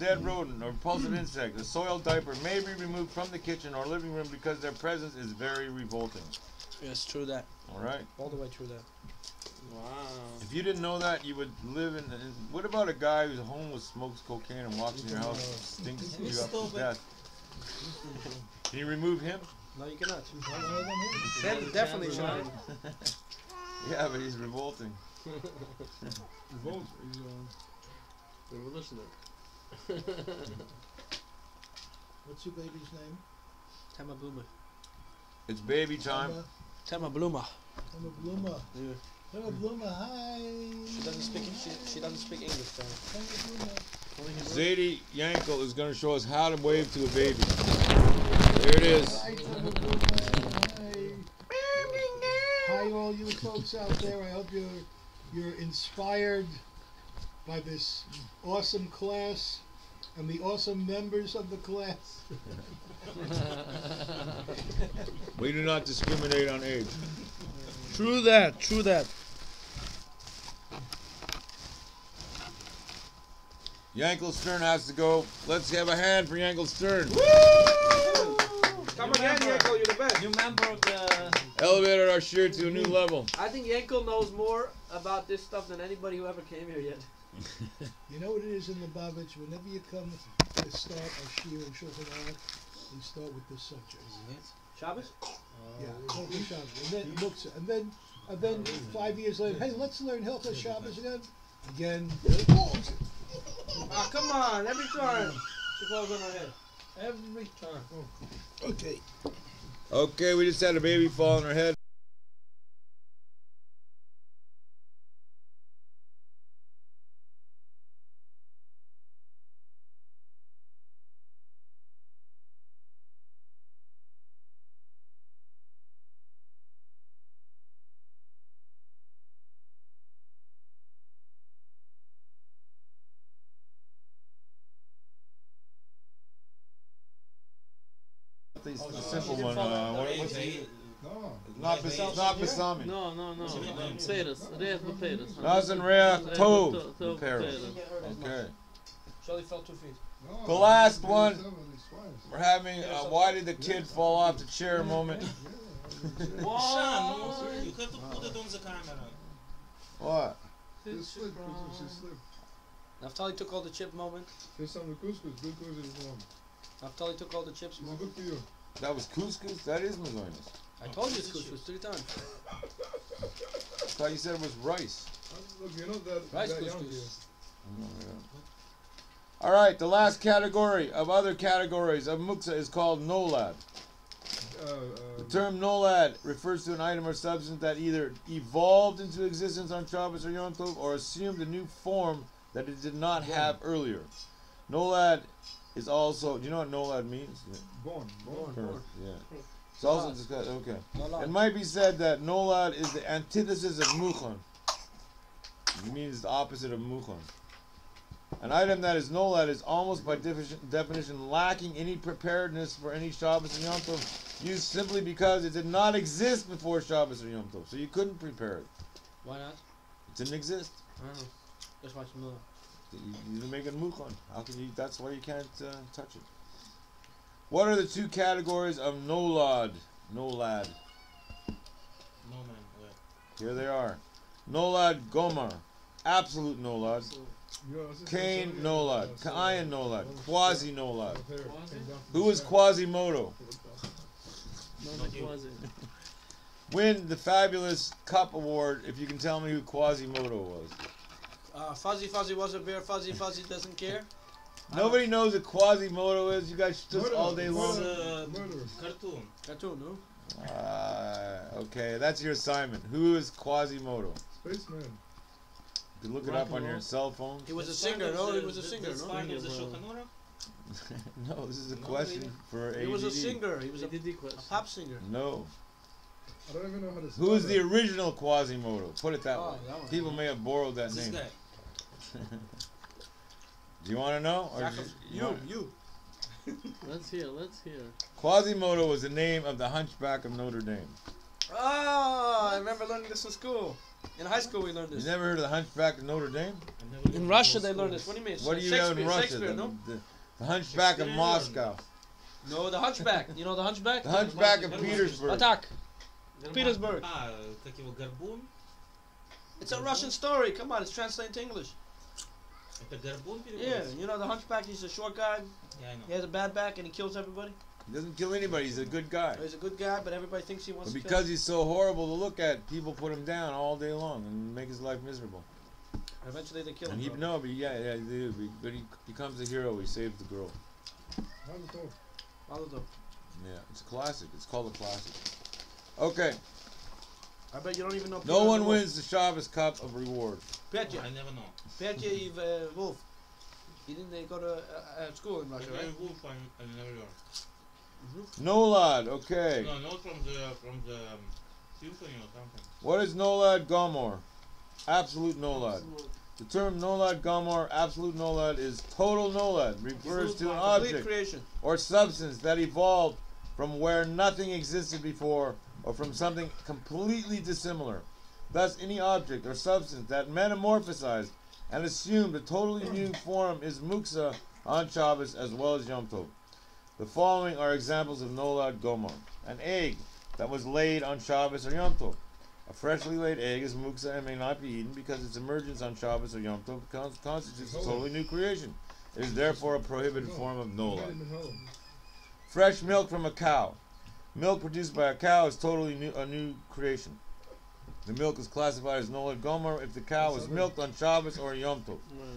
dead rodent or repulsive insect, a soiled diaper may be removed from the kitchen or living room because their presence is very revolting. Yes, true that. All right. All the way true that. Wow. If you didn't know that, you would live in. in what about a guy who's homeless, smokes cocaine, and walks in your house, stinks you up to death? Can you remove him? No, you cannot. Then definitely should. Yeah, but he's revolting. revolting. is uh, Revolutionary. What's your baby's name? Tema Bluma. It's baby time. Emma, Tema Bluma. Emma Bluma. Yeah. Emma Bluma, hi. She doesn't speak. She, she doesn't speak English. So. Emma Bluma. Only Hebrew. Zadie Yankel is going to show us how to wave to a baby. There it is. Hi, Emma Bluma. Hi. Hi, all you folks out there. I hope you're you're inspired by this awesome class and the awesome members of the class. We do not discriminate on age. True that. True that. Yankel Stern has to go. Let's have a hand for Yankel Stern. Come again, Yanko, you're the best. New member of the. Elevated our share to a new level. I think Yankel knows more about this stuff than anybody who ever came here yet. You know what it is in the Lubavitch? Whenever you come to start a shiur in Shulchan Aruch, you start with this subject. Shabbos? Yeah, Hilchos Shabbos, and then looks, and then, and then five years later, hey, let's learn Hilchos Shabbos again. Again. Ah, come on, every time. She falls on her head. Every time. Okay. Okay, we just had a baby fall on her head. The simple one. Uh, what, what's it? no. Not, bas- not Basami. No, no, no. Peres. Reis Peres. Nazan Reach Tov. Paris. Okay. Shelly fell two feet. no. The last one. 27 is fine. We're having a why did the kid fall off the chair moment. Wow. You have to put it on the camera. What? She slipped, Couscous, she slipped. Naftali took all the chip moment. Here's some couscous, good couscous is warm. Naftali took all the chips It's moment. good for you. That was couscous? That is mazonis. I told you it's couscous three times. I thought you said it was rice. Look, you're not that, Rice that young couscous. here. All right, the last category of other categories of muksa is called nolad. Uh, uh, The term nolad refers to an item or substance that either evolved into existence on Shabbos or Yom Tov or assumed a new form that it did not have earlier. Nolad is also. Do you know what nolad means? born, born. Correct, Yeah. It's also discussed. Okay. No lie. It might be said that nolad is the antithesis of muchon. It means the opposite of muchon. An item that is nolad is almost by definition, definition lacking any preparedness for any Shabbos and Yom Tov, used simply because it did not exist before Shabbos or Yom Tov. So you couldn't prepare it. Why not? It didn't exist. I don't know. Just watch the movie. You, you didn't make it muchon. How can you? That's why you can't uh, touch it. What are the two categories of nolad? Nolad. No man, wait. Here they are. Nolad Gomar. Absolute Nolad. Your Cain Nolad. so- Kayan Nolad. Quasi Nolad. Who is here, came down the. Quasimodo? No, no, was it? Win the fabulous Cup Award if you can tell me who Quasimodo was. Uh, Fuzzy Fuzzy was a bear. Fuzzy Fuzzy doesn't care. Nobody knows what Quasimodo is. You guys just Murder, all day It's long. a cartoon. Cartoon, no? Uh, okay, that's your assignment. Who is Quasimodo? Spaceman. You can look it up on your cell phone. He was a singer, no? the- He was a singer, no? part of the Bro. No, this is a No, question for ADD. He was a singer. He was a, a pop singer. No. I don't even know how to spell Who is the original Quasimodo? Put it that Oh, way. that one. People may have borrowed that This name. guy. Do you want to know? Or Jacob, you, you, you. let's hear. Let's hear. Quasimodo was the name of the Hunchback of Notre Dame. Oh, I remember learning this in school. In high school, we learned this. You never heard of the Hunchback of Notre Dame? In Russia, they learned this. What do you mean? What do you know in Russia? The, no? the, the Hunchback of Moscow. No, the Hunchback. You know the Hunchback? the Hunchback of Petersburg. Attack. Petersburg. It's a Russian story. Come on, it's translated to English the people? Yeah, you know the Hunchback. He's a short guy. Yeah, I know. He has a bad back and he kills everybody. He doesn't kill anybody. He's a good guy. He's a good guy, but everybody thinks he wants. But because he's so horrible to look at, people put him down all day long and make his life miserable. Eventually, they kill and him. He, no, but yeah, yeah, they. But he becomes a hero. He saves the girl. Yeah, it's a classic. It's called a classic. Okay. I bet you don't even know. No one wins the Chavez Cup of Reward. Petya. I never know. Petya Eve uh, Wolf. He didn't they go to uh, uh, school in Russia, I right? Wolf, I, I never learned. Nolad. Okay. No, not from the from the um, symphony or something. What is Nolad Gomor? Absolute Nolad. The term Nolad Gomor, absolute Nolad, is total Nolad. Refers to an object creation. or substance that evolved from where nothing existed before or from something completely dissimilar. Thus, any object or substance that metamorphosized and assumed a totally new form is muksa on Shabbos as well as Yom Tov. The following are examples of Nolad Gomor. An egg that was laid on Shabbos or Yom Tov. A freshly laid egg is muksa and may not be eaten because its emergence on Shabbos or Yom Tov con- constitutes a totally new creation. It is therefore a prohibited form of Nolad. Fresh milk from a cow. Milk produced by a cow is totally new, a new creation. The milk is classified as Nolad Gomer if the cow was milked on Shabbos or Yom Tov. Right.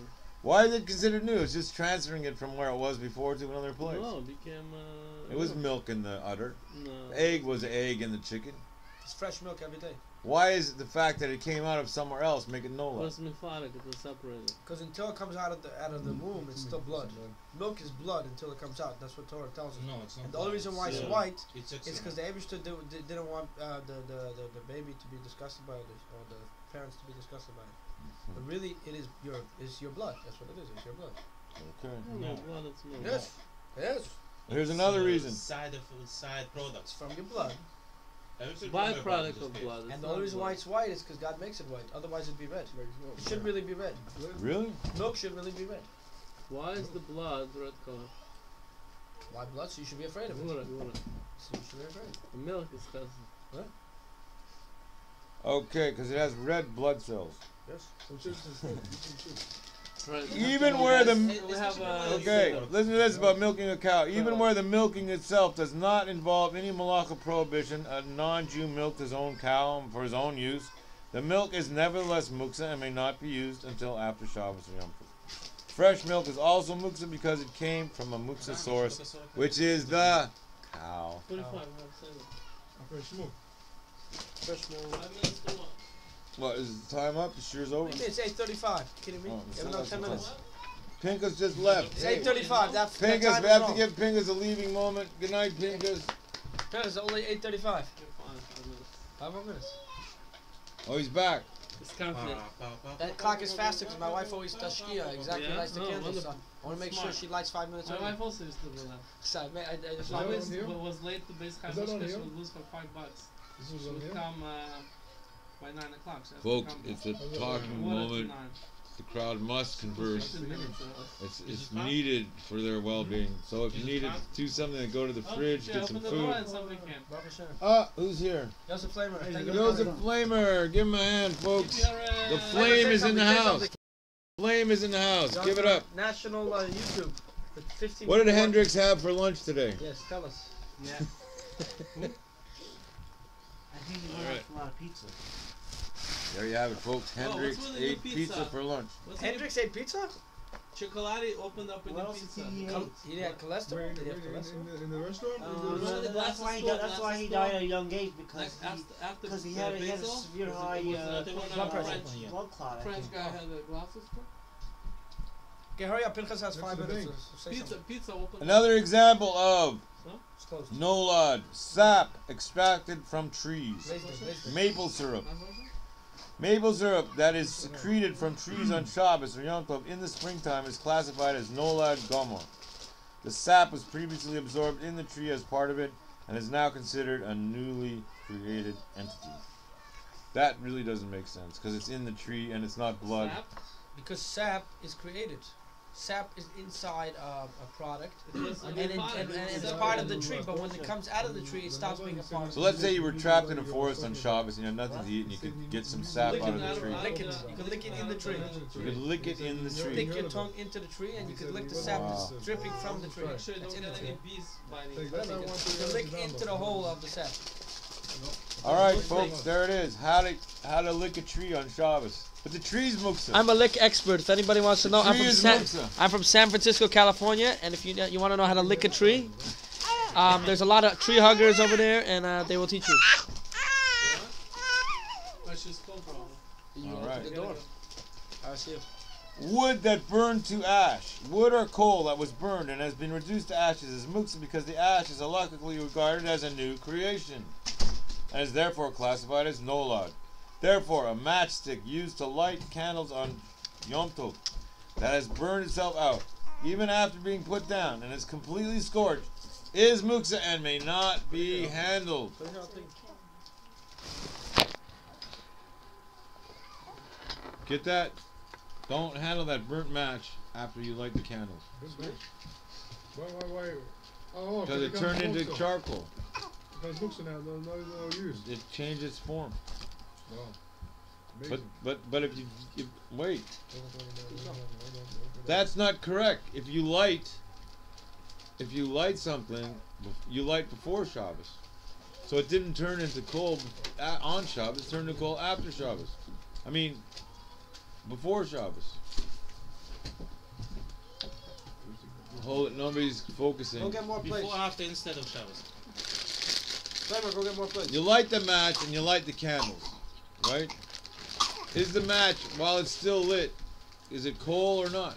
Why is it considered new? It's just transferring it from where it was before to another place. No, it became. Uh, It was milk in the udder. No. Egg was egg in the chicken. It's fresh milk every day. Why is it the fact that it came out of somewhere else make it It Nolad? was mepharek, it was separated. Because until it comes out of the out of the womb, it's still blood. Milk is blood until it comes out. That's what Torah tells us. No, it's not. And the only reason why it's Yeah. white It's is because the Abishter did, did, didn't want uh, the, the, the, the baby to be disgusted by it, or the parents to be disgusted by it. But really, it is your is your blood. That's what it is. It's your blood. Okay. No, No. blood, it's milk. Yes. Yes. Here's another reason. Side of side products. from your blood. Everything from your blood Byproduct of blood. And the only reason why it's white is because God makes it white. Otherwise, it'd be red. It should really be red. Really? Milk should really be red. Why is the blood red color? White blood, so you should be afraid of it. Gura, gura. So you should be afraid. The milk is chesed. Okay, because it has red blood cells. Yes. Some chips and stuff. Eat some chips. Right. Even where the We uh, Okay, listen to this about milking a cow. Even where the milking itself does not involve any malacha prohibition, a non-Jew milked his own cow for his own use, the milk is nevertheless muksa and may not be used until after Shabbos or Yom Tov. Fresh milk is also muksa because it came from a muksa source, which is the cow. 45, we have seven. After I smoke. Fresh milk. Five minutes to what? What is the time up? The shiur's over. It's 8:35. Kidding me? Oh, You have another 10 minutes. Pinkas just left. It's 8:35. That, that Pinkas, we is have to give Pinkas a leaving moment. Good night, Pinkas. It's only 8:35. You're fine, five more minutes. Oh, he's back. It's confident. That clock is faster because my wife always does shkia. Exactly, Yeah? lights the Oh, candles. So. I want to make sure she lights five minutes My early. wife also used to do that. So I, ma- I, I just She that always on here? wa- was late to base Is that on she would lose for five bucks. This was She would come uh, by nine o'clock. She has to Folks, it's a talking quarter moment. The crowd must converse. Fifteen minutes, uh, It's it's needed for their well-being. So if you need to do something, go to the oh, fridge, get some open the door food. and somebody came. Baruch Hashem. Ah, who's here? Joseph Flamer. Thank you. Joseph Flamer, give him a hand, folks. Keep your, uh, The flame is in the house. something. Flame is in the house. Give it up. National uh, YouTube. What did Hendrix have for lunch today? Yes, tell us. Yeah. I think he went out a lot of pizza. There you have it, folks. Oh, Hendrix with the new ate pizza pizza? for lunch. What's Hendrix ate pizza? Chocolate opened up in What the else pizza. did he Col- he had cholesterol? Where, Did he have in, cholesterol? in, the, in the restaurant? In the no, no, the that's why he glasses died. That's why he died at a young age Like because he after, after because he the had he had a severe was high was, uh, they went blood on a pressure. Blood clot. I French guy had a glasses store. Okay, hurry up. Pinchas has five minutes. thing. to say Pizza, pizza opened. Another example of It's closed. Nolad, sap extracted from trees. Raise it, raise it. Maple syrup. Maple syrup that is secreted from trees on Shabbos or Yom Tov in the springtime is classified as Nolad Gomor. The sap was previously absorbed in the tree as part of it and is now considered a newly created entity. That really doesn't make sense because it's in the tree and it's not blood. Sap? Because sap is created. Sap is inside uh, a product, and, it, and, and it's part of the tree. But when it comes out of the tree, it stops being a part So let's say you were trapped in a forest on Shabbos and you had nothing to eat and you could get some sap out of the out of- tree. Lick it. You could lick it in the tree. You could lick it in the tree. You stick your tongue into the tree, and you could lick the sap that's dripping from the tree. Make sure you That's don't in the get tree. any bees biting. Take that, I want You to lick into the hole of the sap. All right, folks, there it is. How to how to lick a tree on Shabbos. But the tree's muksa. I'm a lick expert. If anybody wants to know, I'm from San. I'm from San Francisco, California, and if you you want to know how to lick a tree, um, there's a lot of tree huggers over there, and uh, they will teach you. Where she's come from. You All the door. I see you. Wood that burned to ash, wood or coal that was burned and has been reduced to ashes is muksa because the ash is halachically regarded as a new creation and is therefore classified as nolad. Therefore, a matchstick used to light candles on Yom Tov that has burned itself out, even after being put down and is completely scorched, is muksa and may not be handled. Get that? Don't handle that burnt match after you light the candles. Why, why, why? Oh, Because it turned into charcoal. Because books now no, no, no use. It changed its form. No. But but but if you, if, wait, that's not correct. If you light, if you light something, you light before Shabbos, so it didn't turn into coal on Shabbos. It turned into coal after Shabbos. I mean, before Shabbos. Hold it. Nobody's focusing. Go get more plates. Before, after, instead of Shabbos. Flavor, go get more plates. You light the match and you light the candles, right? Is the match while it's still lit? Is it coal or not?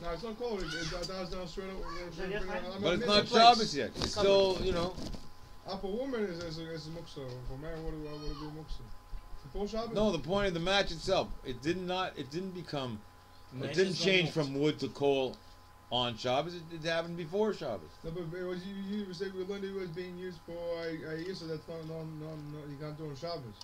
No, it's not coal. It, it, that, that's not straight up. straight Yeah, up- fine. I'm But it's not plates. Shabbos yet. It's still, you know. Uh, for women, is is is muksa. For man, what would what would be muksa? Before Shabbos? No, the point of the match itself, it did not. It didn't become. It didn't change from wood to coal on Shabbos. It, it happened before Shabbos. No, but it was you, you were saying we learned it was being used for a, a use that's not no, no, no, you can't do on Shabbos.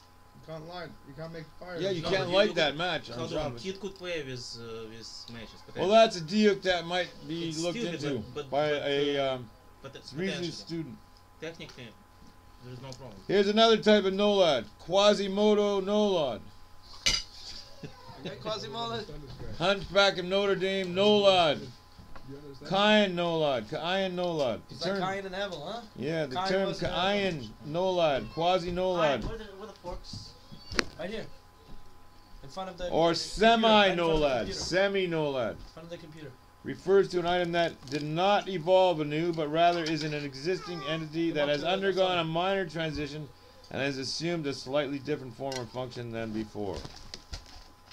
You can't light. You can't make fire. Yeah, you No, can't you- light you that could- match on Hold kid could play with uh, with matches. Well, that's a diuk that might be It's looked stupid, into but- but- by but, a uh, um, but it's reasonable student. Technically, there is no problem. Here's another type of nolad: Quasimodo nolad. Quasimodo. Understand this guy. Hunchback of Notre Dame nolad. You nolad. Kayan nolad. It's The like term- Cain and Abel, huh? Yeah, the Kayan term was, uh, nolad, quasi nolad, where the, where the forks? Right here. In front of the. or semi right in front of the nolad, semi nolad, In front of the computer. refers to an item that did not evolve anew, but rather is an existing entity that has undergone a minor transition and has assumed a slightly different form or function than before.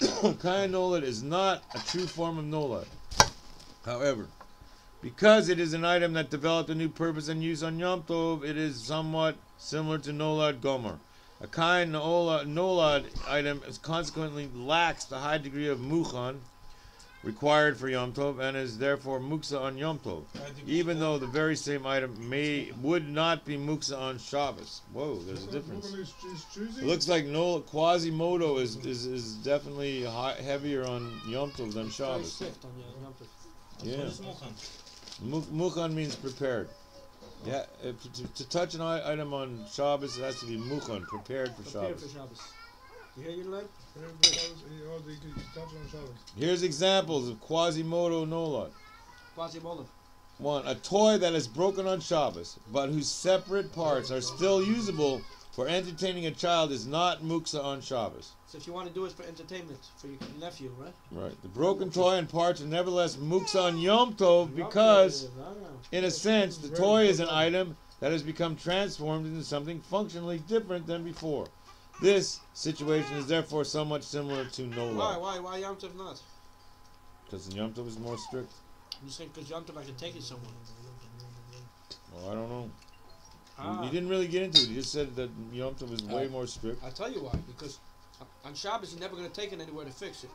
Kayan nolad is not a true form of nolad. However, because it is an item that developed a new purpose and use on Yom Tov, it is somewhat similar to Nolad Gomer. A kind Nola- Nolad item is consequently lacks the high degree of Muchan required for Yom Tov and is therefore Muksa on Yom Tov, even though the very same item may would not be Muksa on Shabbos. Whoa, there's a difference. look at this- this choosy. It looks like no Quasimodo is, is, is definitely high, heavier on Yom Tov than Very Shabbos. swift on your Yom Tov. Yeah. What is Mukhan means prepared. Yeah, if, to, to touch an item on Shabbos, it has to be mukhan, prepared for Prepare Shabbos. for Shabbos. You hear your leg? Everybody knows, they could touch on Shabbos. Here's examples of Quasimodo Nolad. Quasimodo. One, a toy that is broken on Shabbos, but whose separate parts are still usable for entertaining a child is not muksa on Shabbos. So if you want to do it for entertainment for your nephew, right? Right. The broken toy and parts are nevertheless muksa on Yom Tov because, in a sense, the toy is an item that has become transformed into something functionally different than before. This situation is therefore somewhat similar to Why? Nolad, Why? Why why Yom Tov not? because Yom Tov is more strict. You saying because Yom Tov I can take it somewhere. Well, I don't know. Ah. You didn't really get into it. You just said that Yom Tov is way Uh, more strict. I'll tell you why. Because on Shabbos you're never going to take it anywhere to fix it.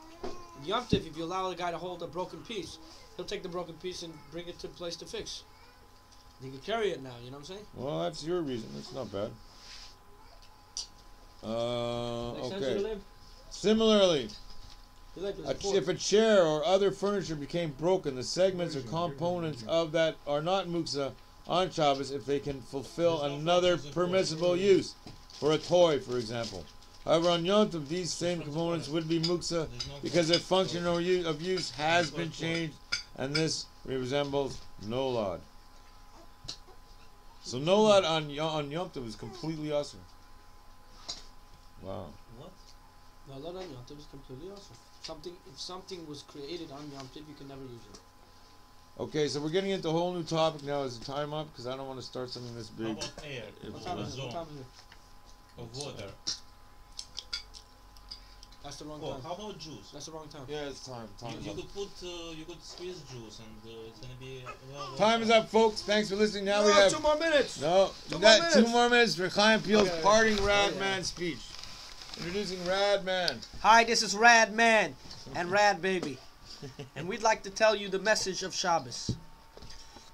In Yom Tov, if you allow the guy to hold a broken piece, he'll take the broken piece and bring it to a place to fix. You can carry it now. You know what I'm saying? Well, that's your reason. That's not bad. Uh, okay. Similarly, a, if a chair or other furniture became broken, the segments or components of that are not muksa on Shabbos if they can fulfill no another permissible use, for a toy, for example. However, on Yom Tov, these same components would be muksa because their function. or use of use has been changed, and this resembles nolad. So nolad on on is completely awesome. Wow. What? Nolad on Yom Tov is completely awesome. Something, if something was created on Yom Tov, you can never use it. Okay, so we're getting into a whole new topic now. Is the time up? Because I don't want to start something this big. How big. about air? If- What time is it? What time is it? of water. That's the wrong Oh, time. how about juice? That's the wrong time. Yeah, it's time. You, Time is you up. could put, uh, you could squeeze juice and uh, it's gonna be. Well, well Time is up, folks. Thanks for listening. Now we have two more minutes. no. Two we more got two more minutes for Chaim Peel's Okay. parting Rad Oh, yeah. Man speech. Introducing Rad Man. Hi, this is Rad Man and Rad Baby. And we'd like to tell you the message of Shabbos.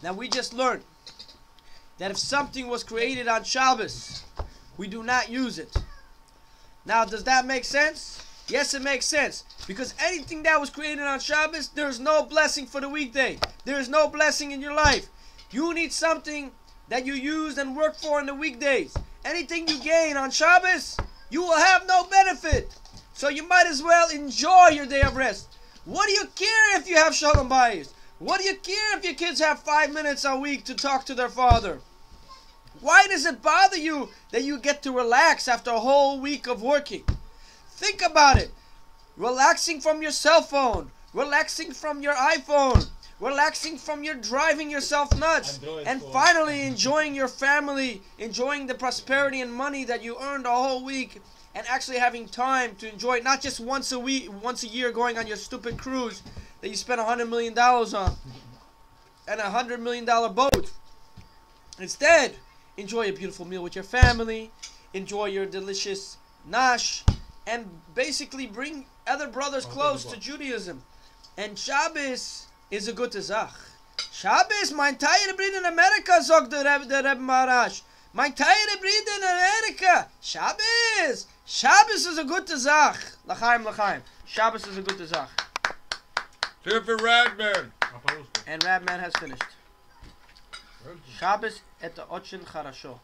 Now, we just learned that if something was created on Shabbos, we do not use it. Now, does that make sense? Yes, it makes sense. Because anything that was created on Shabbos, there's no blessing for the weekday. There is no blessing in your life. You need something that you use and work for in the weekdays. Anything you gain on Shabbos, you will have no benefit. So you might as well enjoy your day of rest. What do you care if you have shalom bayis? What do you care if your kids have five minutes a week to talk to their father? Why does it bother you that you get to relax after a whole week of working? Think about it. Relaxing from your cell phone, relaxing from your iPhone, relaxing from your driving yourself nuts, Android and phone. finally enjoying your family, enjoying the prosperity and money that you earned a whole week, and actually having time to enjoy it, not just once a week, once a year going on your stupid cruise that you spent a hundred million dollars on, and a hundred million dollar boat. Instead, enjoy a beautiful meal with your family, enjoy your delicious nash, and basically bring other brothers oh, close to Judaism. And Shabbos is a good Zach. Shabbos, mein Teire Brit in Amerika, sagt der Reb, der Reb Marash. Mein Teire in Amerika. Shabbos. Shabbos is a good Zach. Lachaim, lachaim. Shabbos is a good Zach. Cheer for Rad Man. And Rabman has finished. Shabbos et the Ochin Charasho.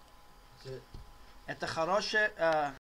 Et the Charoshe, uh,